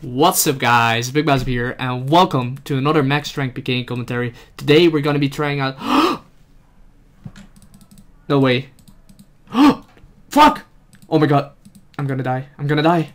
What's up guys, Big Bicep here and welcome to another Max Strength PK commentary. Today we're gonna be trying out- No way. Fuck! Oh my god, I'm gonna die, I'm gonna die.